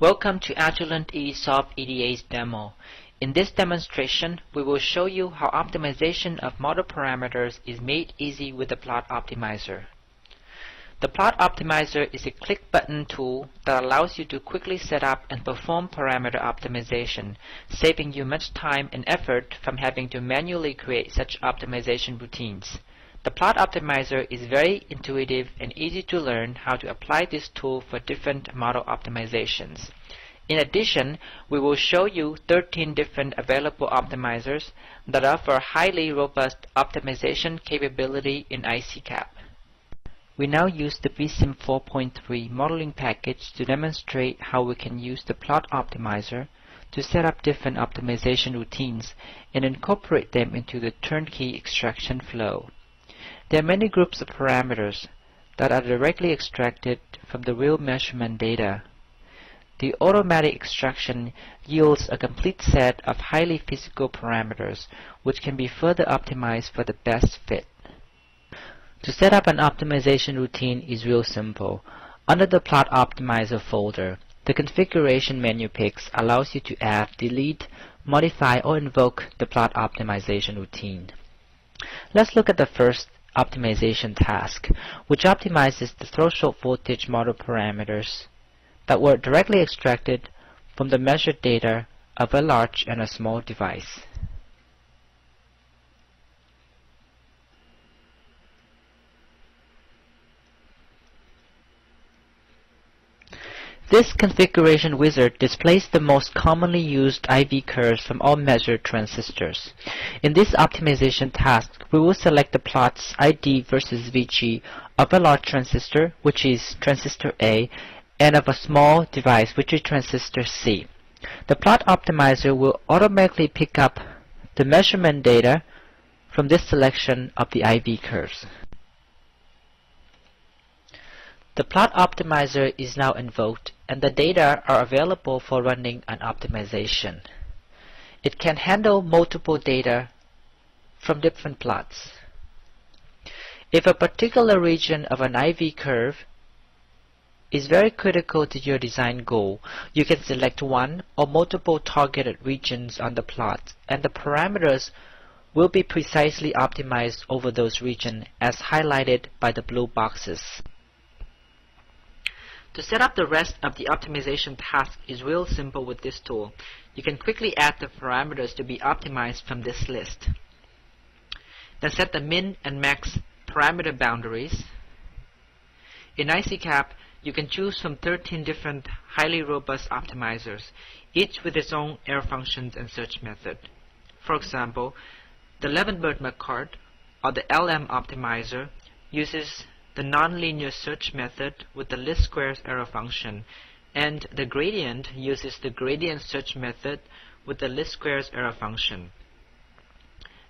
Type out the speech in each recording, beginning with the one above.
Welcome to Agilent EEsof EDA's demo. In this demonstration, we will show you how optimization of model parameters is made easy with the Plot Optimizer. The Plot Optimizer is a click button tool that allows you to quickly set up and perform parameter optimization, saving you much time and effort from having to manually create such optimization routines. The Plot Optimizer is very intuitive and easy to learn how to apply this tool for different model optimizations. In addition, we will show you 13 different available optimizers that offer highly robust optimization capability in ICCAP. We now use the BSIM 4.3 modeling package to demonstrate how we can use the Plot Optimizer to set up different optimization routines and incorporate them into the turnkey extraction flow. There are many groups of parameters that are directly extracted from the real measurement data. The automatic extraction yields a complete set of highly physical parameters which can be further optimized for the best fit. To set up an optimization routine is real simple. Under the Plot Optimizer folder, the configuration menu picks allows you to add, delete, modify, or invoke the plot optimization routine. Let's look at the first optimization task, which optimizes the threshold voltage model parameters that were directly extracted from the measured data of a large and a small device. This configuration wizard displays the most commonly used IV curves from all measured transistors. In this optimization task, we will select the plots ID versus VG of a large transistor, which is transistor A, and of a small device, which is transistor C. The plot optimizer will automatically pick up the measurement data from this selection of the IV curves. The plot optimizer is now invoked and the data are available for running an optimization. It can handle multiple data from different plots. If a particular region of an IV curve is very critical to your design goal, you can select one or multiple targeted regions on the plot and the parameters will be precisely optimized over those regions as highlighted by the blue boxes. To set up the rest of the optimization task is real simple with this tool. You can quickly add the parameters to be optimized from this list. Then set the min and max parameter boundaries. In ICCAP, you can choose from 13 different highly robust optimizers, each with its own error functions and search method. For example, the Levenberg-Marquardt or the LM optimizer uses the nonlinear search method with the least squares error function, and the gradient uses the gradient search method with the least squares error function.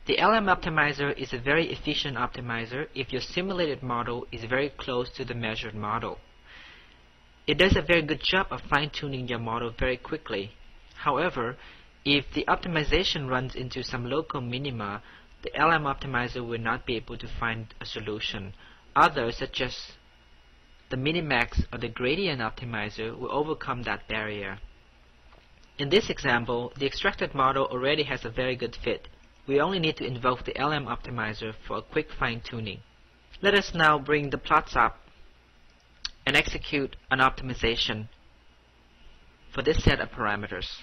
The LM optimizer is a very efficient optimizer if your simulated model is very close to the measured model. It does a very good job of fine-tuning your model very quickly. However, if the optimization runs into some local minima, the LM optimizer will not be able to find a solution. Others, such as the Minimax or the Gradient Optimizer, will overcome that barrier. In this example, the extracted model already has a very good fit. We only need to invoke the LM Optimizer for a quick fine-tuning. Let us now bring the plots up and execute an optimization for this set of parameters.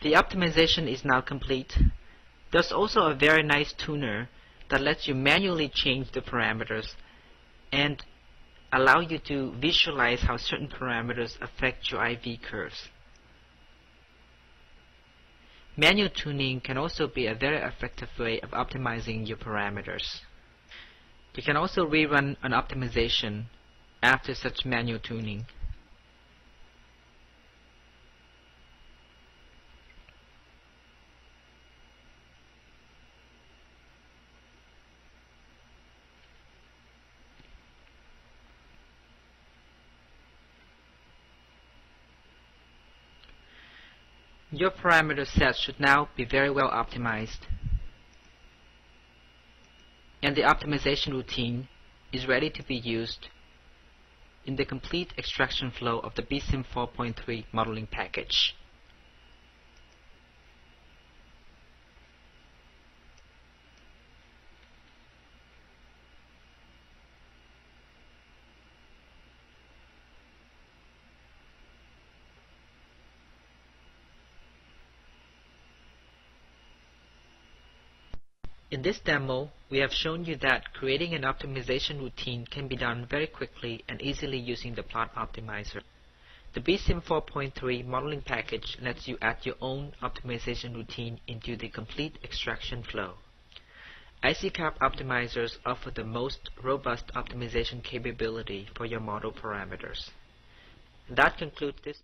The optimization is now complete. There's also a very nice tuner that lets you manually change the parameters and allow you to visualize how certain parameters affect your IV curves. Manual tuning can also be a very effective way of optimizing your parameters. You can also rerun an optimization after such manual tuning. Your parameter set should now be very well optimized. And the optimization routine is ready to be used in the complete extraction flow of the BSIM 4.3 modeling package. In this demo, we have shown you that creating an optimization routine can be done very quickly and easily using the Plot Optimizer. The BSIM 4.3 modeling package lets you add your own optimization routine into the complete extraction flow. ICCAP optimizers offer the most robust optimization capability for your model parameters. And that concludes this.